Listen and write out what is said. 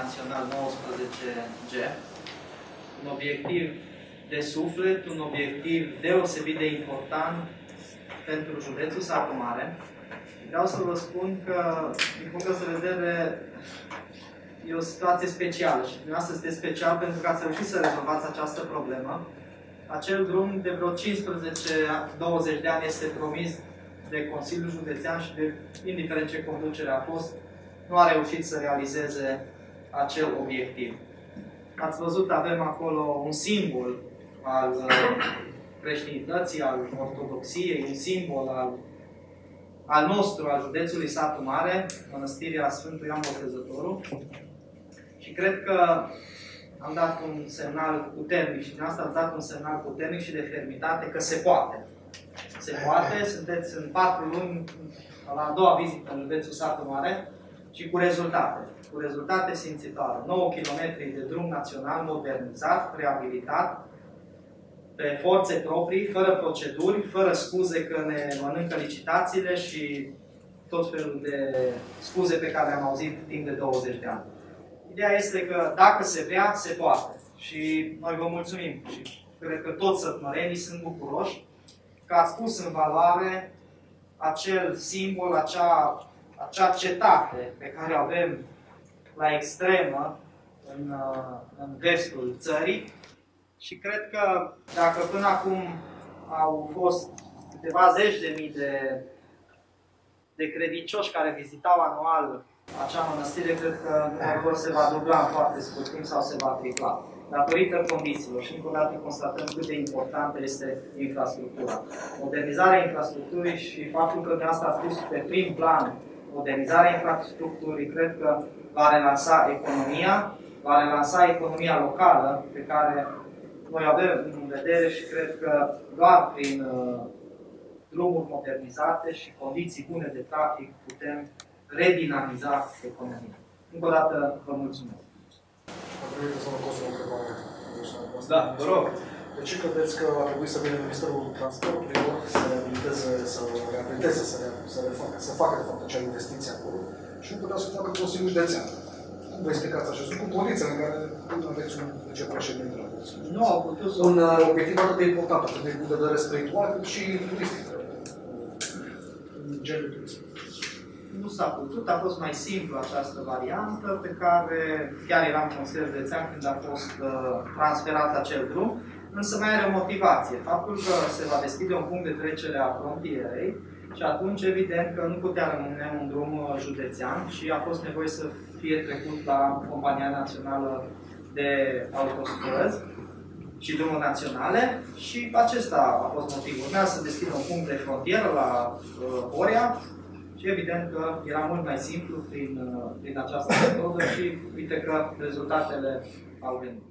național 19G, un obiectiv de suflet, un obiectiv deosebit de important pentru județul Satu Mare. Vreau să vă spun că, din punct de vedere, e o situație specială și dumneavoastră este special pentru că ați reușit să rezolvați această problemă. Acel drum de vreo 15-20 de ani este promis de Consiliul Județean și de, indiferent ce conducere a fost, nu a reușit să realizeze acel obiectiv. Ați văzut, avem acolo un simbol al uh, creștinității, al ortodoxiei, un simbol al, al nostru, al județului Satu Mare, Mănăstirea Sfântul Ioan Botezătorul. Și cred că am dat un semnal puternic și din asta ați dat un semnal puternic și de fermitate că se poate. Se poate, sunteți în patru luni la a doua vizită în județul Satu Mare și cu rezultate. Cu rezultate simțitoare. 9 km de drum național modernizat, reabilitat, pe forțe proprii, fără proceduri, fără scuze că ne mănâncă licitațiile și tot felul de scuze pe care le-am auzit timp de 20 de ani. Ideea este că dacă se vrea, se poate. Și noi vă mulțumim și cred că toți sătmărenii sunt bucuroși că ați pus în valoare acel simbol, acea, acea cetate pe care o avem la extremă în, uh, în vestul țării și cred că dacă până acum au fost câteva zeci de mii de, de credincioși care vizitau anual acea mănăstire, cred că numărul se va dubla în foarte scurt timp sau se va tripla. Datorită condițiilor și încă o dată constatăm cât de importantă este infrastructura. Modernizarea infrastructurii și faptul că de asta a spus pe prim plan modernizarea infrastructurii, cred că va relansa economia, va relansa economia locală pe care noi avem în vedere și cred că doar prin uh, drumuri modernizate și condiții bune de trafic putem redinamiza economia. Încă o dată vă mulțumesc. Da, vă rog. De ce credeți că ar trebui să vină Ministerul Transportului să reabiliteze, să reabiliteze, să, re, să, refacă, să facă de fapt acea investiție acolo și nu putea să facă Consiliul Județean? Cum vă explicați așa? Sunt cu poliția în care nu aveți un vicepreședinte la Nu au putut să... Un uh, obiectiv atât de important, atât de punct de vedere spiritual, cât și turistic. În genul turism nu s-a putut, a fost mai simplu această variantă pe care chiar eram consilier județean când a fost uh, transferat acel drum, însă mai are o motivație. Faptul că se va deschide un punct de trecere a frontierei și atunci evident că nu putea rămâne un drum uh, județean și a fost nevoie să fie trecut la Compania Națională de Autostrăzi și drumuri naționale și acesta a fost motivul. Urmează să deschidă un punct de frontieră la uh, Oria, și evident că era mult mai simplu prin, uh, prin această metodă și uite că rezultatele au venit.